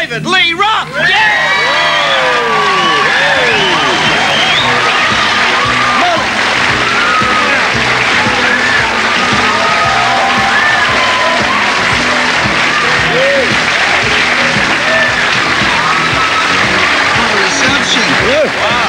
David Lee Roth. And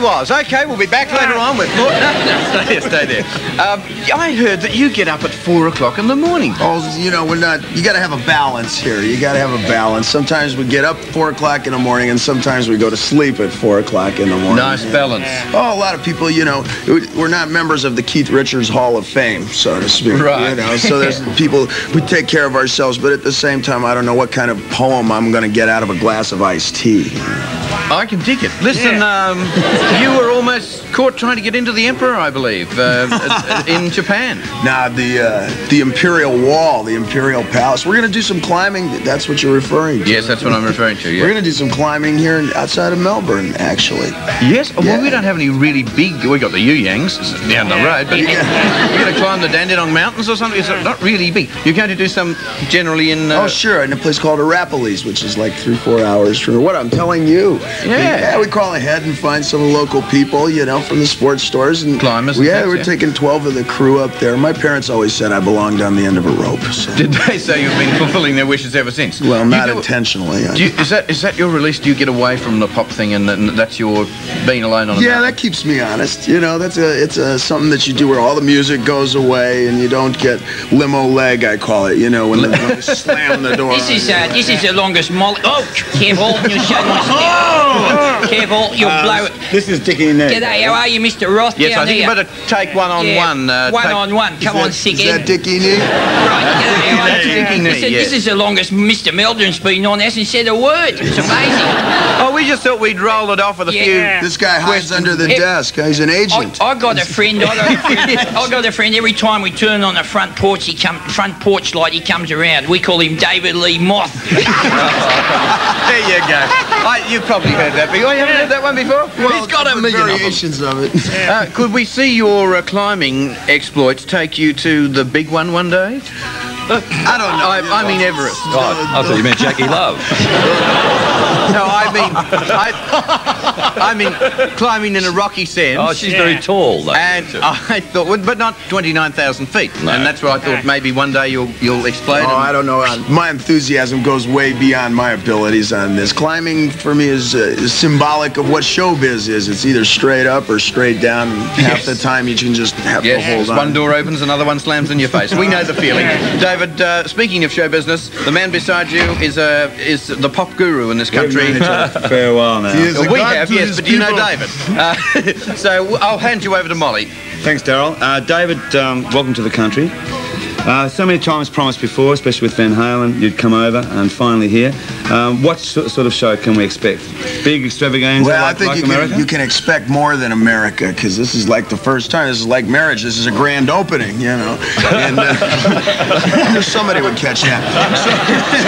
was. Okay, we'll be back later on with more. No, no, stay there, stay there. Um, I heard that you get up at four o'clock in the morning. Oh, you know, we're not. You got to have a balance here. You got to have a balance. Sometimes we get up four o'clock in the morning, and sometimes we go to sleep at four o'clock in the morning. Nice balance. Oh, a lot of people, you know, we're not members of the Keith Richards Hall of Fame, so to speak. Right. You know, so there's people we take care of ourselves, but at the same time, I don't know what kind of poem I'm going to get out of a glass of iced tea. I can dig it. Listen, um, you were almost caught trying to get into the Emperor, I believe, uh, uh, in Japan. Now the uh, the Imperial Wall, the Imperial Palace. We're going to do some climbing. That's what you're referring to. Yes, that's what I'm referring to. Yeah. We're going to do some climbing here in- outside of Melbourne, actually. Yes. Well, we don't have any really big. We got the You Yangs down the road, but you're going to climb the Dandenong Mountains or something. It's not really big. You're going to do some generally in. Uh, Oh, sure, in a place called Arapiles, which is like three, four hours from what I'm telling you. Yeah. Yeah, we crawl ahead and find some local people, you know, from the sports stores. And Climbers and Yeah, things, we're yeah. taking 12 of the crew up there. My parents always said I belonged on the end of a rope. So. Did they say you've been fulfilling their wishes ever since? Well, not do- intentionally. Do you, is that is that your release? Do you get away from the pop thing, and, and that's your being alone on a yeah, that keeps me honest. You know, that's a it's a something that you do where all the music goes away and you don't get limo leg, I call it. You know, when, they slam the door. This is you. uh, this is the longest molly. Oh, careful! You shut my Careful! You'll blow it. This is Dickie Knee. G'day, how are you, Mr. Roth? Yes, down I think you better take one on Yeah, one. Uh, one on one. Come on, Is stick that, is in. that Dickie Knee? Right, g'day, how are That's you? Dickie Knee, Listen, yeah. This is the longest Mr. Meldrum's been on. Hasn't said a word. It's amazing. Oh, we just thought we'd roll it off with a Yeah. This guy hides Questions. under the Hey, desk. He's an agent. I got a friend. I got a friend. I got a friend. Every time we turn on the front porch, he come front porch light. He comes around. We call him David Lee Moth. There you go. I, you've probably heard that before. You haven't heard that one before? Well, He's got a different million of variations of it. Uh, could we see your uh, climbing exploits take you to the big one one day? I don't know. I, I mean Everest. Oh, I thought you meant Jackie Love. No, I mean, I, I mean climbing in a rocky sense. Oh, she's very tall, though. And I thought, well, but not 29,000 feet. No. And that's where I thought maybe one day you'll you'll explode. Oh, and- I don't know. Uh, My enthusiasm goes way beyond my abilities on this. Climbing for me is, uh, is symbolic of what showbiz is. It's either straight up or straight down. Half Yes. the time you can just have to hold on. one door opens, another one slams in your face. We know the feeling. David, uh, speaking of show business, the man beside you is uh, is the pop guru in this country. Farewell now. He is a we have, to yes, his but do you know. David? Uh, so I'll hand you over to Molly. Thanks, Daryl. Uh, David, um, welcome to the country. Uh, so many times promised before, especially with Van Halen, you'd come over and finally here. Um, what so- sort of show can we expect? Big extravaganza Well, like, I think like you, America? can, you can expect more than America because this is like the first time. This is like marriage. This is a grand opening, you know. And uh, somebody would catch that.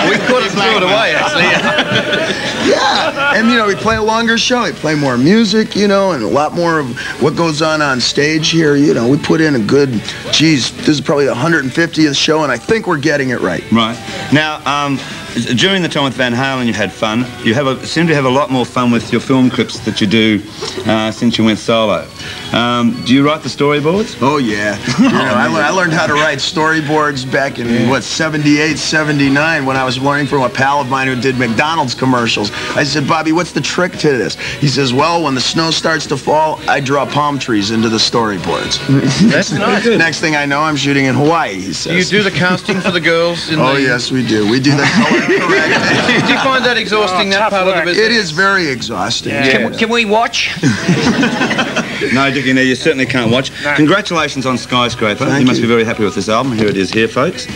We could have threw it away, actually. Yeah, and you know we play a longer show. We play more music, you know, and a lot more of what goes on on stage here. You know, we put in a good. Geez, this is probably the 150th show, and I think we're getting it right. Right. Now, um, during the time with Van Halen, you had fun. You have a, seem to have a lot more fun with your film clips that you do uh, since you went solo. Um, do you write the storyboards? Oh yeah, you know, I, I learned how to write storyboards back in what 78, 79 when I was learning from a pal of mine who did McDonald's commercials. I said, Bobby, what's the trick to this? He says, Well, when the snow starts to fall, I draw palm trees into the storyboards. That's nice. Next thing I know, I'm shooting in Hawaii. He Do you do the casting for the girls? In Oh the... yes, we do. We do the color correcting. Do you find that exhausting, that part of the business? It is very exhausting. Can, can we watch? No, Dickie, no, you certainly can't watch. Congratulations on Skyscraper. Thank you must you. be very happy with this album. Here it is here, folks.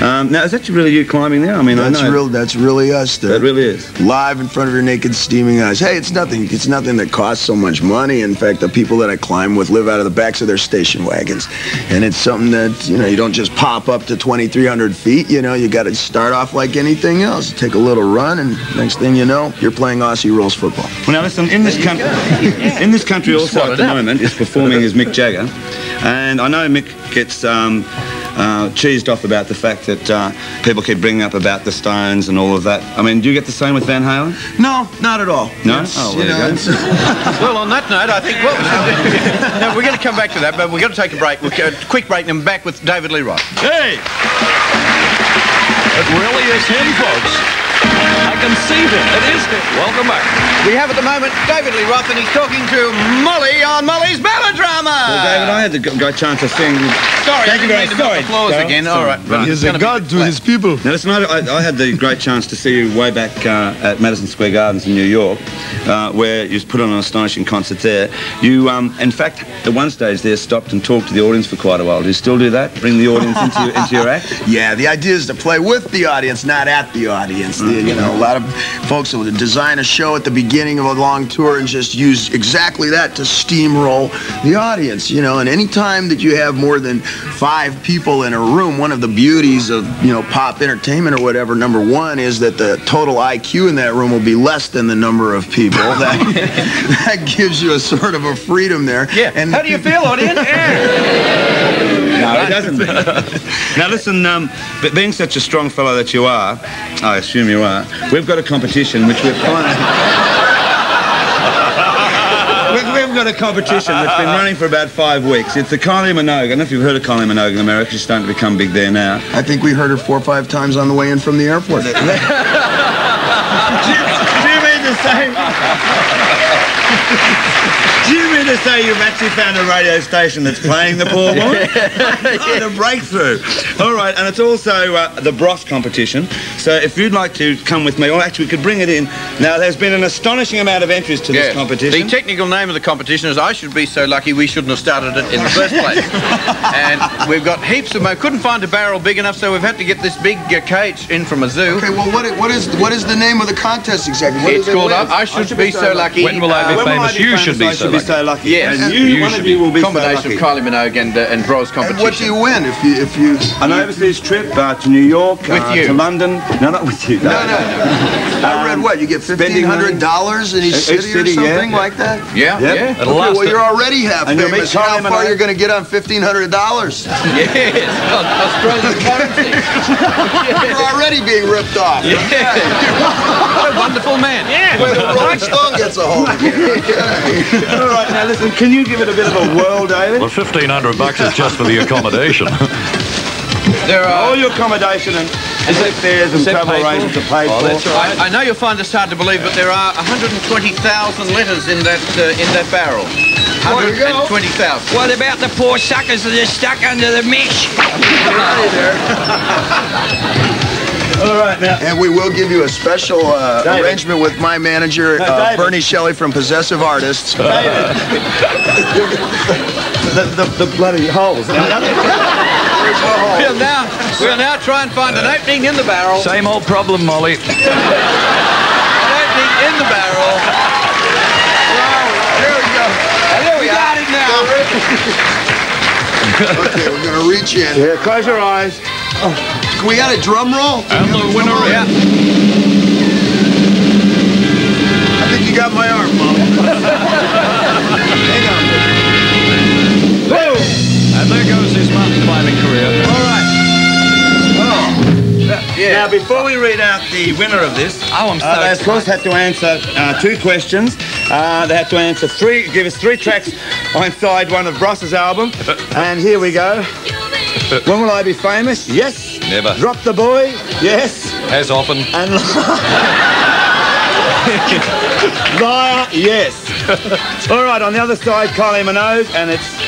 Um, now, is that really you climbing there? I mean, That's I know. real. That's really us. That really is. live in front of your naked, steaming eyes. Hey, it's nothing. It's nothing that costs so much money. In fact, the people that I climb with live out of the backs of their station wagons, and it's something that you know you don't just pop up to 2,300 feet. You know, you got to start off like anything else. Take a little run, and next thing you know, you're playing Aussie rules football. Well, now listen. In this country, in this country also swallowed at the it up. moment is performing as Mick Jagger, and I know Mick gets um, uh, cheesed off about the fact that uh, people keep bringing up about the Stones and all of that. I mean, do you get the same with Van Halen? No, not at all. No? It's, Oh, you there you know, go. Well, on that note, I think, well, no, we're going to come back to that, but we're going to take a break. We'll go, quick break and back with David Lee Roth. Hey! It really is him, folks. Can see. It is him. Welcome back. We have at the moment David Lee Roth, and he's talking to Molly on Molly's melodrama. Well, David, I had the g- great chance to sing. Sorry, Thank I you didn't very mean to milk sorry, the floors again. Sorry. All right, Right. It's gonna be flat. people. Now, listen, I, I, I had the great chance to see you way back uh, at Madison Square Gardens in New York, uh, where you put on an astonishing concert there. You, um, in fact, at one stage there, stopped and talked to the audience for quite a while. Do you still do that? Bring the audience into, your- into your act? Yeah, the idea is to play with the audience, not at the audience. The- you know, a lot of folks will design a show at the beginning of a long tour and just use exactly that to steamroll the audience. You know, and anytime that you have more than five people in a room, one of the beauties of you know pop entertainment or whatever, number one is that the total IQ in that room will be less than the number of people. That that gives you a sort of a freedom there. Yeah. And How do you feel, audience? No, it doesn't. now, listen, um, but being such a strong fellow that you are, I assume you are, we've got a competition which we're finally... Got a competition that's been running for about five weeks. It's the Kylie Minogue. I don't know if you've heard of Kylie Minogue in America. She's starting to become big there now. I think we heard her four or five times on the way in from the airport. Do you mean to say? Do you mean to say you've actually found a radio station that's playing the poor woman? oh, the breakthrough. All right, and it's also uh, the Bros competition. So if you'd like to come with me, or actually we could bring it in. Now, there's been an astonishing amount of entries to this competition. The technical name of the competition is I should be so lucky we shouldn't have started it in the first place. and we've got heaps of... I couldn't find a barrel big enough, so we've had to get this big uh, cage in from a zoo. Okay, well, what, what is what is the name of the contest exactly? What It's is it called with? I, I should, be so lucky. When will I be When will famous? I You should be so be lucky. so lucky. Yes. And you, You one should of you will be so combination lucky. of Kylie Minogue and, uh, and Bros And competition. what do you win if you if you? An overseas trip uh, to New York, With uh, you. to London. No, not with you. No, no. I read what you get fifteen hundred dollars in each Each city, or city, yeah. something like that. Yeah, Yep. yeah. It'll Okay, last well, you're already half And you'll meet famous. How far Minogue. you're going to get on fifteen hundred dollars? Yes, Australian currency. You're already being ripped off. What a wonderful man. Yeah. When the Rolling Stone gets a hold of you. All right, now listen, can you give it a bit of a whirl, David? Well, 1500 bucks is just for the accommodation. There are... All your accommodation and visit fares and travel arrangements are paid Oh, for. that's right. I, I know you'll find this hard to believe, but there are 120,000 letters in that uh, in that barrel. There you go. 120,000. What about the poor suckers that are stuck under the mesh? All right, now. And we will give you a special uh, arrangement with my manager, No, uh, Bernie Shelley from Possessive Artists. The, the, the bloody holes. We'll now we'll now try and find an opening in the barrel. Same old problem, Molly. An opening in the barrel. There we go. And there we are. Okay, we're going to reach in. Yeah, close your eyes. We got a drum roll? And the winner is... Yeah. I think you got my arm, Mom. Hang on. Boom! And there goes his mountain climbing career. All right. Yeah. Now, before we read out the winner of this, Oh, I'm so uh, they of course had to answer uh, two questions. Uh, they had to answer three, give us three tracks on side one of Bros's album. And here we go. When will I be famous? Yes. Never. Drop the boy? Yes. As often. And liar? Yes. All right, on the other side, Kylie Minogue, and it's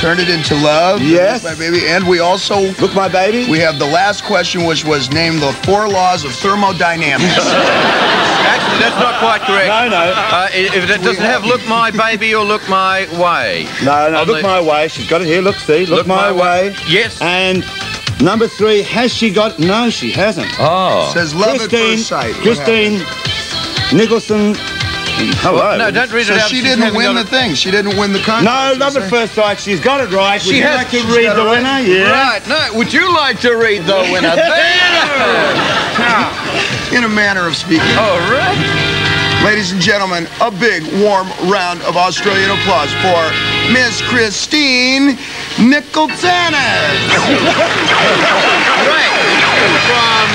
Turn it into love. Yes. my baby. And we also Look, my baby. we have the last question, which was name the four laws of thermodynamics. Actually, that's not quite correct. No, no. Uh, if it doesn't have look my baby or look my way. No, no, On look the- my way. She's got it here. Look, see. Look, my, way. Yes. And number three, has she got? No, she hasn't. Oh. Says love at Christine, first sight. Christine Nicholson. Hello. No, don't read So it out. she She's didn't win the it. thing. She didn't win the contest. No, you love at first sight. She's got it right. Would She you has- like to read the it winner? Yeah. Right. No. Would you like to read the winner? In a manner of speaking. All right. Ladies and gentlemen, a big warm round of Australian applause for Miss Christine Nicholtanis. Right. from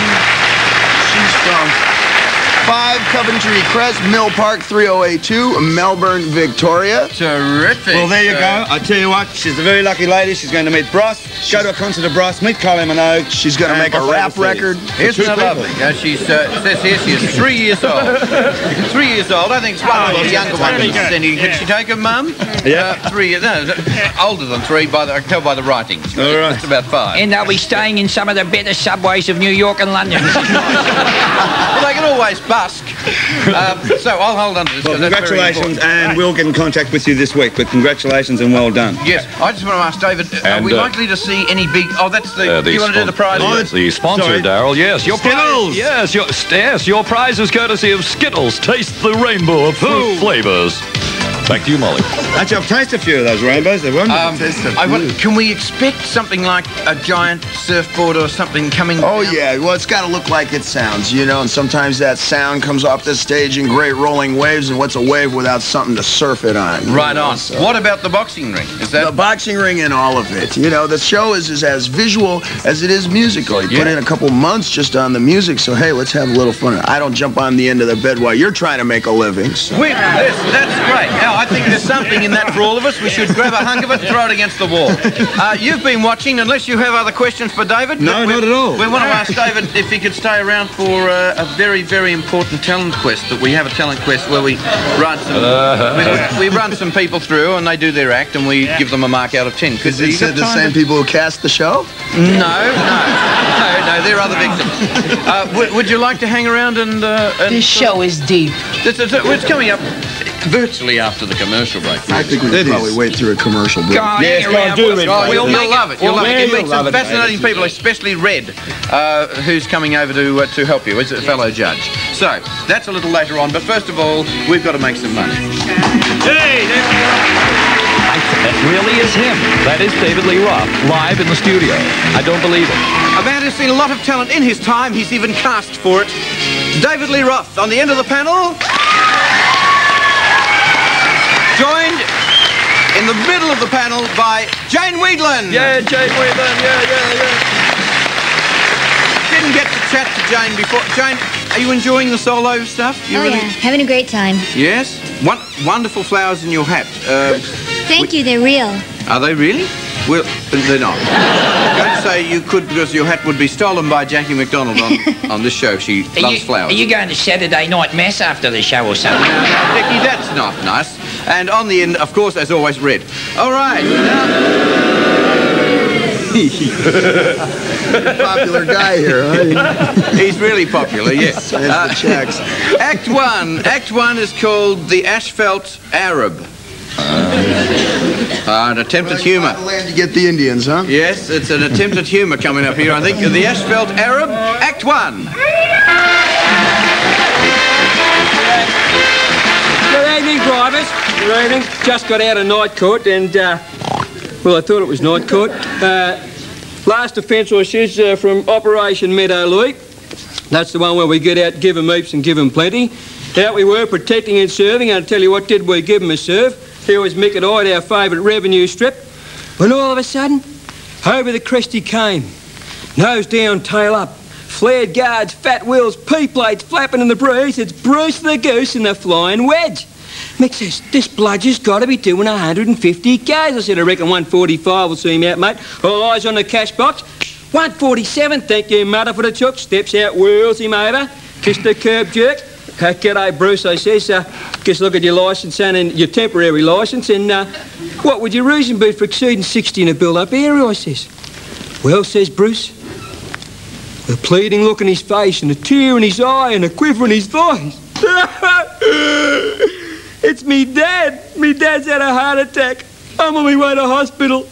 she's from 5 Coventry Crest, Mill Park 3082, Melbourne, Victoria. Terrific. Well, there you go. I tell you what, she's a very lucky lady. She's going to meet Bros. Go to a concert of Bros. Meet Kylie Minogue. She's going to make a rap record. Isn't Two that lovely? Uh, she's, uh, says here she is three years old. three years old. I think it's one of the younger ones. Then you- Can she take her mum? Yeah. Uh, three years. No, older than three. By the, I can tell by the writings. All right. It's about five. And they'll be staying in some of the better subways of New York and London. well, they can always busk. Um, so I'll hold on to this. Well, 'cause that's very congratulations, important. and we'll get in contact with you this week. But congratulations and well done. Yes, I just want to ask David, uh, are we uh, likely to see any big... Oh, that's the... Uh, do you want to do the prize? Oh, the sponsor, Sorry. Daryl. Yes, your prize. Skittles. Yes, your yes, your prize is courtesy of Skittles. Taste the rainbow of fruit flavors. Back to you, Molly. Actually, I've tasted a few of those rainbows. They're wonderful. Um, I want, can we expect something like a giant surfboard or something coming Oh, down? yeah. Well, it's got to look like it sounds, you know, and sometimes that sound comes off the stage in great rolling waves, and what's a wave without something to surf it on? Right know, on. so- What about the boxing ring? Is that... The boxing ring and all of it. You know, the show is, is as visual as it is musical. You put in a couple months just on the music, so hey, let's have a little fun. I don't jump on the end of the bed while you're trying to make a living. So. Wait, that's, that's great. Now, I think there's something in that for all of us. We should grab a hunk of it and throw it against the wall. Uh, you've been watching, unless you have other questions for David. No, we- not at all. We want to ask David if he could stay around for uh, a very, very important talent quest. That we have a talent quest where we run some, we, we run some people through and they do their act and we give them a mark out of ten. Could Is it you got the same to- people who cast the show? No, no, no, no. They're other victims. Uh, w- would you like to hang around and? Uh, and This show is deep. It's, it's, it's coming up virtually after the commercial break. I think we It could probably is. wait through a commercial break. Go on, Yes, hang go do We'll- read Oh, it. you'll, we'll you'll love it. You'll well, love it. yeah, You meet some love it, fascinating people, especially Red, uh, who's coming over to uh, to help you. Is a fellow judge. So that's a little later on. But first of all, we've got to make some money. Hey, That really is him. That is David Lee Roth, live in the studio. I don't believe it. A man who's seen a lot of talent in his time. He's even cast for it. David Lee Roth on the end of the panel. Joined in the middle of the panel by Jane Wiedlin. Yeah, Jane Whelan. Yeah, yeah, yeah. Didn't get to chat to Jane before. Jane, are you enjoying the solo stuff? You oh, yeah. Having a great time. Yes. One, wonderful flowers in your hat. Uh, Thank you, they're real. are they really? Well, they're not. I'm going to say you could because your hat would be stolen by Jackie McDonald on, on this show. She Are loves you, flowers. are you going to Saturday night mass after the show or something? Now, now, Dickie, that's not nice. And on the end, of course, as always, red. All right. Popular guy here, huh? He's really popular, yes. Signs the checks. Act one. Act one is called The Asphalt Arab. Uh, an attempt at humour. The land you get the Indians, huh? Yes, it's an attempt at humour coming up here. I think The Asphalt Arab, Act one. Good evening, drivers. Just got out of night court and, uh, well, I thought it was night court. Uh, last offence I says uh, from Operation Meadow Leap. That's the one where we get out, give 'em heaps and give 'em plenty. Out we were, protecting and serving, and I'll tell you what did we give 'em a serve. Here was Mick and Hyde, our favourite revenue strip. When all of a sudden, over the crest he came. Nose down, tail up. Flared guards, fat wheels, P-plates flapping in the breeze. It's Bruce the Goose in the flying wedge. Says, this bludger's got to be doing 150 k's. I said, I reckon 145 will see him out, mate. All eyes on the cash box. 147, thank you, mother, for the chook. Steps out, whirls him over. Kissed the curb jerk. Uh, G'day, Bruce, I says. Uh, just look at your licence and, and your temporary licence and uh, What would your reason be for exceeding 60 in a build-up area, I says. Well, says Bruce, with a pleading look in his face and a tear in his eye and a quiver in his voice. it's me dad. Me dad's had a heart attack. I'm on my way to hospital.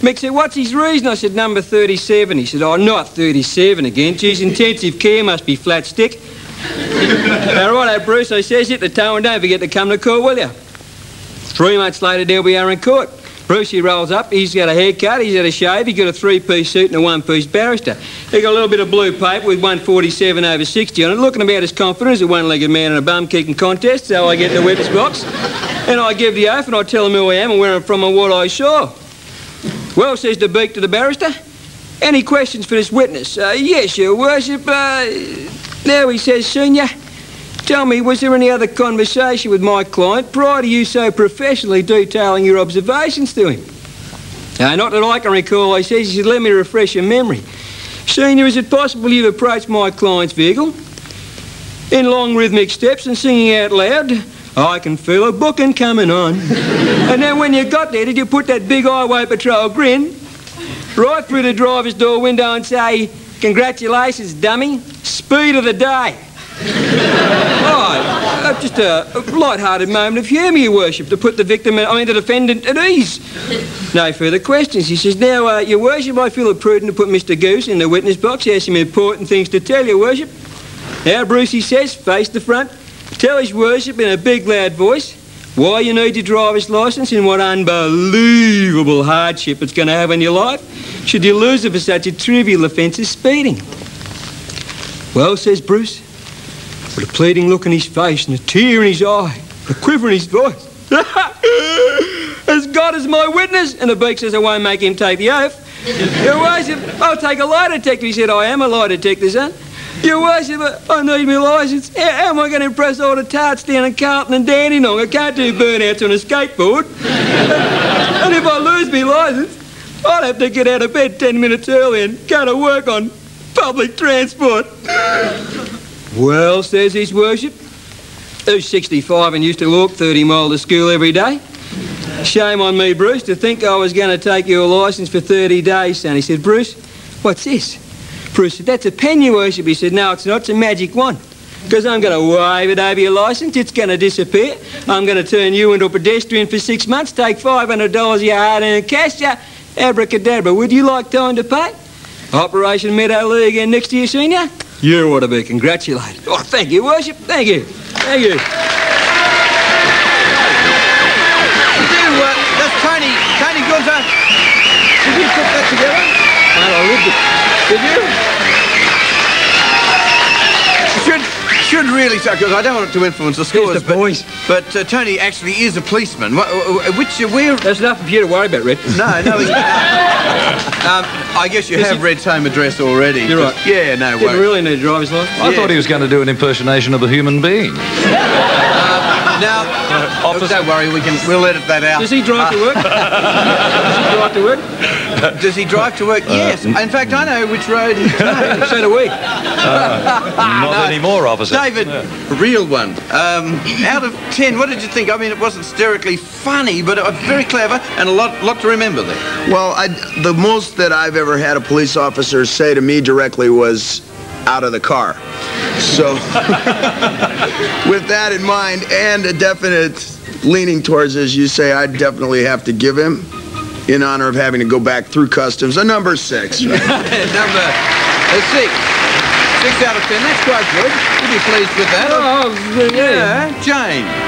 Mick said, what's his reason? I said, number 37. He said, oh, not 37 again. Geez, intensive care must be flat stick. now, righto, Bruce, I says it to toe and don't forget to come to court, will you? Three months later, there we are in court. Brucey rolls up, he's got a haircut, he's had a shave, he's got a three-piece suit and a one-piece barrister. He's got a little bit of blue paper with 147 over 60 on it, looking about as confident as a one-legged man in a bum-kicking contest, so I get the witness box, and I give the oath and I tell him who I am and where I'm from and what I saw. Well, says the beak to the barrister, any questions for this witness? Uh, yes, your worship, uh... Now he says, Senior, Tell me, was there any other conversation with my client prior to you so professionally detailing your observations to him? Uh, not that I can recall, I says. He said, let me refresh your memory. Senior, is it possible you've approached my client's vehicle in long rhythmic steps and singing out loud, I can feel a booking coming on. and then when you got there, did you put that big highway patrol grin right through the driver's door window and say, congratulations, dummy, speed of the day? Oh, uh, just a, a light-hearted moment of humour, your worship, to put the victim, I mean the defendant, at ease. No further questions. He says, now, uh, your worship, I feel it prudent to put Mr Goose in the witness box. He has some important things to tell, your worship. Now, Bruce, he says, face the front, tell his worship in a big, loud voice why you need your driver's licence and what unbelievable hardship it's going to have on your life should you lose it for such a trivial offence as speeding. Well, says Bruce, with a pleading look in his face and a tear in his eye, a quiver in his voice. As God is my witness, and the beak says I won't make him take the oath. Your worship, I'll take a lie detector. He said, I am a lie detector, son. Your worship, I need my licence. How, how am I going to impress all the tarts down in Carlton and Dandenong? I can't do burnouts on a skateboard. and if I lose my licence, I'll have to get out of bed ten minutes early and go to work on public transport. Well, says his worship, who's 65 and used to walk 30 mile to school every day. Shame on me, Bruce, to think I was going to take your licence for 30 days, son. He said, Bruce, what's this? Bruce said, that's a pen, your worship. He said, no, it's not. It's a magic one. Because I'm going to wave it over your licence. It's going to disappear. I'm going to turn you into a pedestrian for six months, take $500 of your hard-earned cash. Ya. Abracadabra. Would you like time to pay? Operation Meadow Lee again next year, senior? You ought to be congratulated. Oh, thank you, Worship. Thank you. Thank you. Do, uh, that's Tony, Tony Gunter. Did you put that together? Mate, I lived it. Did you? Should, really really, because I don't want it to influence the scores, the but, boys. but uh, Tony actually is a policeman. Wh- wh- Which, uh, where... There's nothing for you to worry about, Red. No, no. um, I guess you Is have he- Red's home address already. You're right. Yeah, no Didn't worries. really need a driver's license. I Yeah. thought he was going to do an impersonation of a human being. Now, Officer- don't worry, we can. We'll edit that out. Does he drive to work? Does he drive to work? Does he drive to work? yes. In fact, I know which road he takes. So do we. Not anymore, officer. David, real one. Um, out of ten, what did you think? I mean, it wasn't hysterically funny, but uh, very clever and a lot, lot to remember there. Well, I, the most that I've ever had a police officer say to me directly was out of the car. So, with that in mind and a definite leaning towards, as you say, I definitely have to give him, in honor of having to go back through customs, a number six. right? Number six. Six out of ten. That's quite good. You'd be pleased with that. Oh, yeah. yeah, Jane.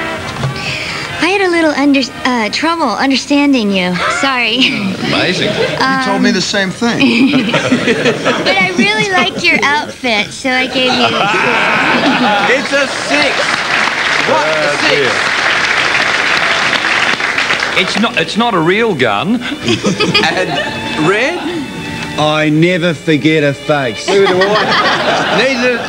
I had a little under, uh, trouble understanding you. Sorry. Amazing. you told me the same thing. but I really liked your outfit, so I gave you It's a six. What a six. It's not. It's not a real gun. And Red? I never forget a face. Neither,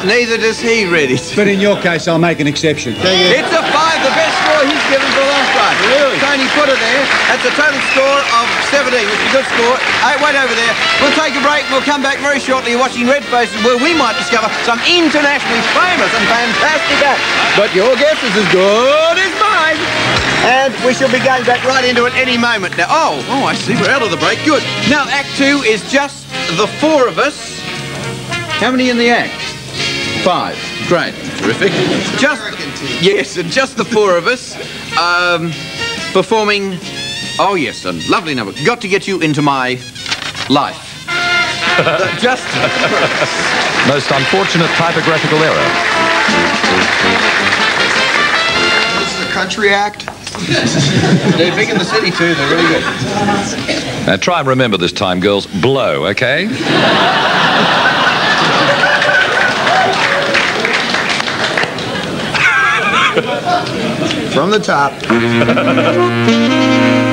neither does he, Red. But in your case, I'll make an exception. it's a five, the best score he's given for a long time. Really? Tony put it there. That's a total score of 17, which is a good score. Hey, wait over there. We'll take a break and we'll come back very shortly. Watching Red Faces, where we might discover some internationally famous and fantastic acts. But your guess is as good as mine. And we shall be going back right into it any moment now. Oh, oh, I see. We're out of the break. Good. Now, Act Two is just the four of us. How many in the act? Five. Great. Terrific. Just yes, and just the four of us um, performing. Oh yes, a lovely number. Got to get you into my life. Just Most unfortunate typographical error. This is a country act. they're big in the city too. They're really good. Now try and remember this time, girls. Blow, okay? From the top.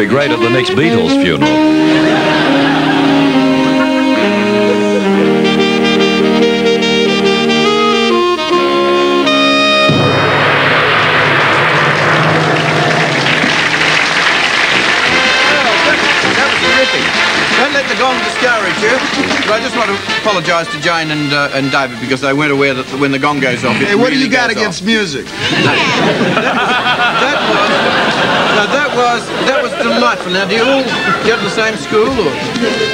be great at the next Beatles funeral. That was terrific. Don't let the gong discourage you. But I just want to apologise to Jane and uh, and David because they weren't aware that when the gong goes off, it Hey, what do you got against off. music? That was no, that was that was delightful. Now, do you all go to the same school, or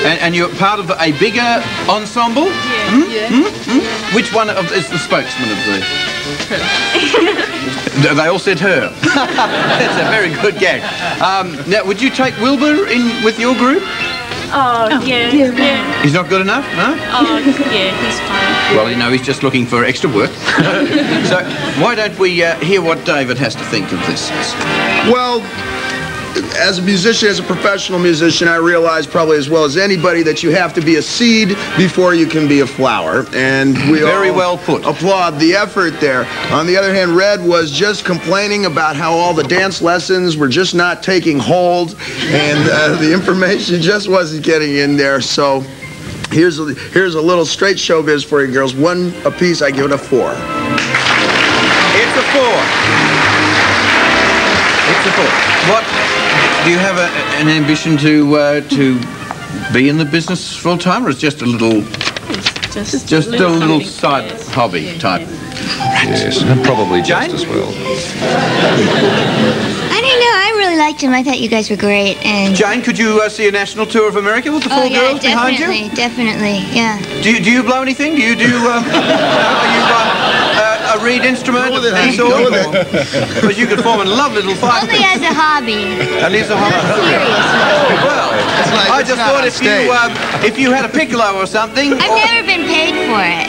and, and you're part of a bigger ensemble? Yeah. Hmm? Hmm? Which one of is the spokesman of the? they all said her. That's a very good gag. Um, now, would you take Wilbur in with your group? Oh, yeah, yeah. He's not good enough, no? Oh, yeah, he's fine. Well, you know, he's just looking for extra work. so, why don't we uh, hear what David has to think of this? Well, as a musician, as a professional musician, I realize probably as well as anybody that you have to be a seed before you can be a flower. And we Very all well put. applaud the effort there. On the other hand, Red was just complaining about how all the dance lessons were just not taking hold and uh, the information just wasn't getting in there. So here's a, here's a little straight showbiz for you girls. One apiece, I give it a four. It's a four. It's a four. What? Do you have a, an ambition to uh, to be in the business full time, or is it just a little, Just, just a little something, side yes. hobby Yeah, type? yes. Yes, and probably just Jane? as well. I don't know. I really liked him. I thought you guys were great. And Jane, could you uh, see a national tour of America with the four oh yeah, girls behind you? definitely, definitely, yeah. Do you do you blow anything? Do you do? Um, are you uh, a reed instrument? Go with it, of go sort? with Because you could form a lovely little five. Only as a hobby. At least a hobby. Well, like- I just thought if you um, if you had a piccolo or something. I've or- never been paid for it.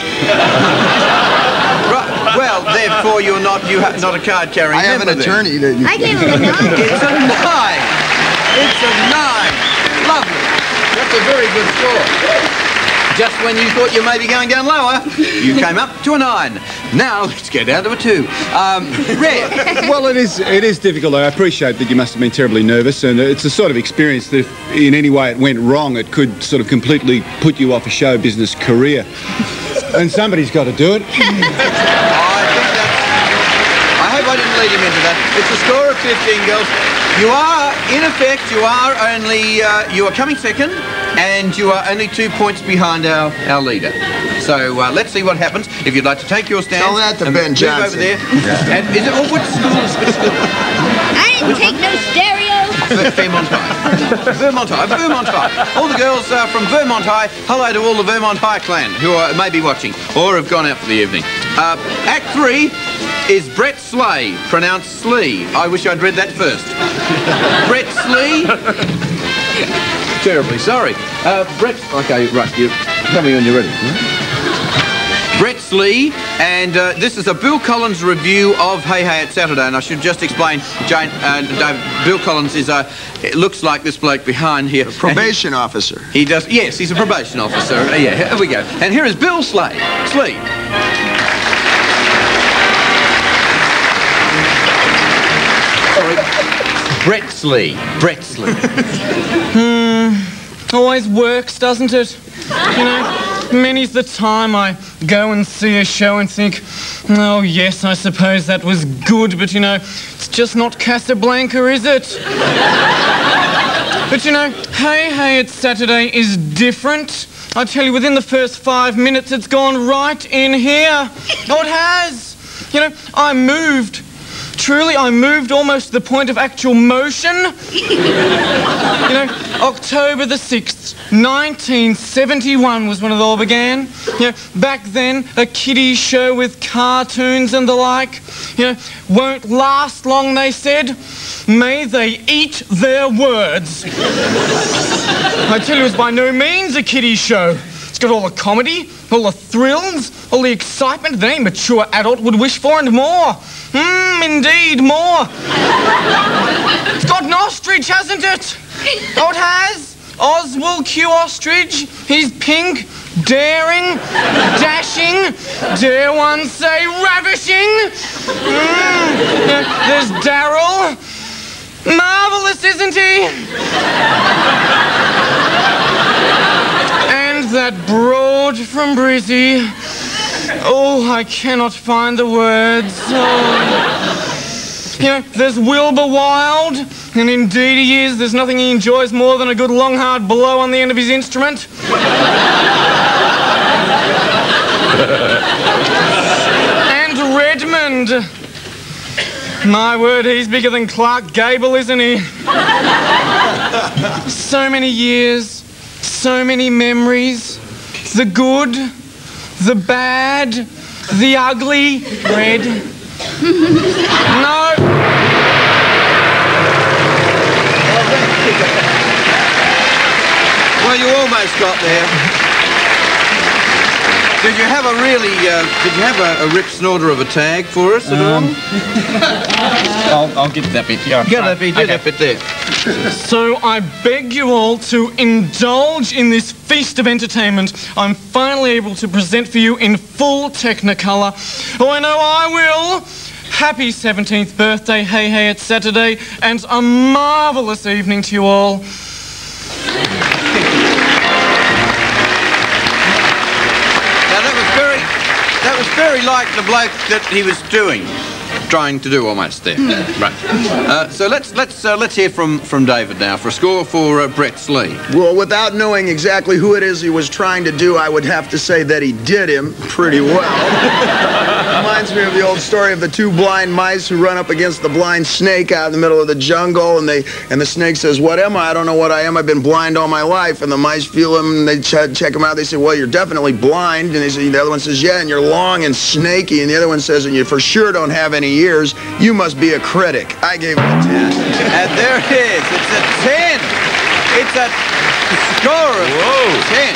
Right, well, therefore you're not you ha- not a card carrying I have an member then. attorney that you I gave him a nine. It's a nine. It's a nine. Lovely. That's a very good score. Just when you thought you may be going down lower, you came up to a nine. Now let's go down to a two. Um, Red. Well, it is it is difficult. I appreciate that you must have been terribly nervous, and it's the sort of experience that if in any way it went wrong, it could sort of completely put you off a show business career. And somebody's got to do it. I think that's. I hope I didn't lead him into that. It's a score of 15, girls. You are, in effect, you are only, uh, you are coming second, and you are only two points behind our, our leader. So uh, let's see what happens. If you'd like to take your stand, Tell that to Ben Johnson. over there. And is it? Oh, what school is which school? I didn't take no stereo. Vermont High. Vermont High. Vermont High. All the girls uh, from Vermont High. Hello to all the Vermont High clan who are maybe watching or have gone out for the evening. Uh, act three is Brett Slay, pronounced Slee. I wish I'd read that first. Brett Slee. Terribly sorry. Uh, Brett. Okay, right. You tell me when you're ready. Brett Slee, and uh, this is a Bill Collins review of Hey Hey It's Saturday. And I should just explain, Jane, uh, David, Bill Collins is a, it looks like this bloke behind here. Probation officer. He does, yes, he's a probation officer. Uh, yeah, here we go. And here is Bill Slade. Slee. Brett Slee. Brett Slee. Always works, doesn't it? You know, many's the time I go and see a show and think, oh, yes, I suppose that was good, but you know, it's just not Casablanca, is it? but you know, Hey Hey It's Saturday is different. I tell you, within the first five minutes, it's gone right in here. Oh, it has. You know, I moved. Truly, I moved almost to the point of actual motion. you know, October the 6th, 1971 was when it all began. You know, back then, a kiddie show with cartoons and the like. You know, won't last long, they said. May they eat their words. I tell you, it's by no means a kiddie show. It's got all the comedy, all the thrills, all the excitement that any mature adult would wish for and more. Mmm, indeed, more. it's got an ostrich, hasn't it? Oh, it has. Oswald Q. Ostrich. He's pink, daring, dashing, dare one say ravishing. Mm. There's Daryl. Marvellous, isn't he? That broad from Brizzy. Oh, I cannot find the words. Oh. You know, there's Wilbur Wild, and indeed he is. There's nothing he enjoys more than a good long hard blow on the end of his instrument. and Redmond. My word, he's bigger than Clark Gable, isn't he? so many years, so many memories. The good, the bad, the ugly, Red. no. Well, you almost got there. Did you have a really, uh, did you have a, a rip snorter of a tag for us at all? I'll, I'll get that bit, yeah. Get that bit, do that bit there. So I beg you all to indulge in this feast of entertainment. I'm finally able to present for you in full Technicolor. Oh, I know I will. Happy 17th birthday, hey hey, it's Saturday, and a marvellous evening to you all. Very like the bloke that he was doing, trying to do almost there. right. Uh, so let's let's uh, let's hear from from David now for a score for uh, Brett Slee. Well, without knowing exactly who it is he was trying to do, I would have to say that he did him pretty well. Reminds me of the old story of the two blind mice who run up against the blind snake out in the middle of the jungle, and they and the snake says, "What am I? I don't know what I am. I've been blind all my life." And the mice feel him, and they ch- check him out. They say, "Well, you're definitely blind." And they say, the other one says, "Yeah, and you're long and snaky." And the other one says, "And you for sure don't have any ears. You must be a critic." I gave it a ten. And there it is. It's a ten. It's a score of ten.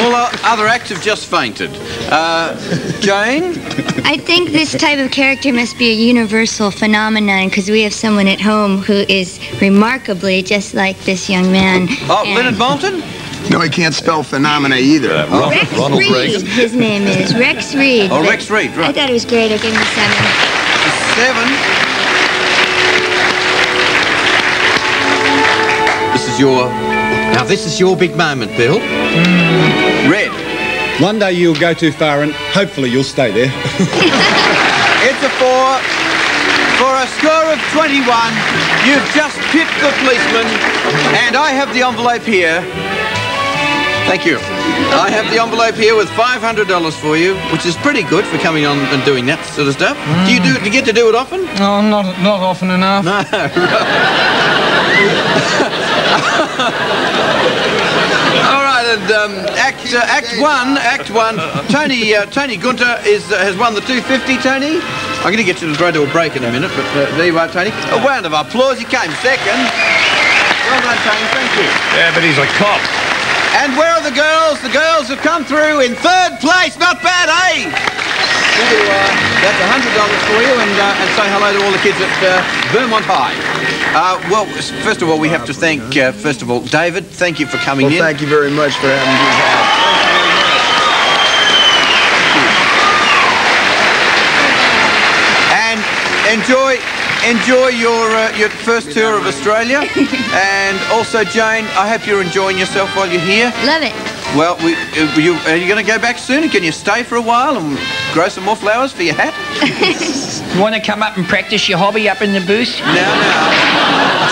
All our other acts have just fainted. Uh, Jane? I think this type of character must be a universal phenomenon because we have someone at home who is remarkably just like this young man. Oh, And Leonard Bolton? No, he can't spell phenomena either. Oh. Rex Reed, his name is Rex Reed. Oh, Rex Reed, I thought it was great. I gave him a seven. Seven. This is your. Now, this is your big moment, Bill. Hmm. Red. One day you'll go too far and hopefully you'll stay there. It's a four. For a score of 21, you've just pipped the policeman, and I have the envelope here. Thank you. I have the envelope here with $500 for you, which is pretty good for coming on and doing that sort of stuff. Do you do? Do you get to do it often? Oh, not, not often enough. No. All right, and um, Act uh, Act One, Act One. Tony uh, Tony Gunter is uh, has won the 250. Tony, I'm going to get you to throw to a break in a minute, but uh, there you are, Tony. A round of applause. He came second. Well done, Tony. Thank you. Yeah, but he's a cop. And where are the girls? The girls have come through in third place. Not bad, eh? You are. That's $100 for you, and, uh, and say hello to all the kids at uh, Vermont High. Uh, well, first of all, we have to thank, uh, first of all, David. Thank you for coming Well, in. thank you very much for having me back. and enjoy enjoy your uh, your first tour of Australia. and also, Jane, I hope you're enjoying yourself while you're here. Love it. Well, we, uh, you, are you going to go back soon? Can you stay for a while and grow some more flowers for your hat? You want to come up and practice your hobby up in the booth? No, no.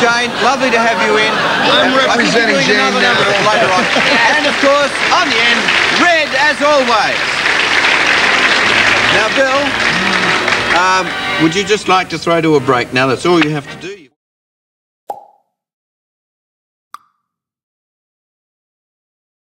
Jane, lovely to have you in. I'm I representing we're Jane another now. number later on. and of course, on the end, red as always. Now, Bill, um, would you just like to throw to a break now? That's all you have to do.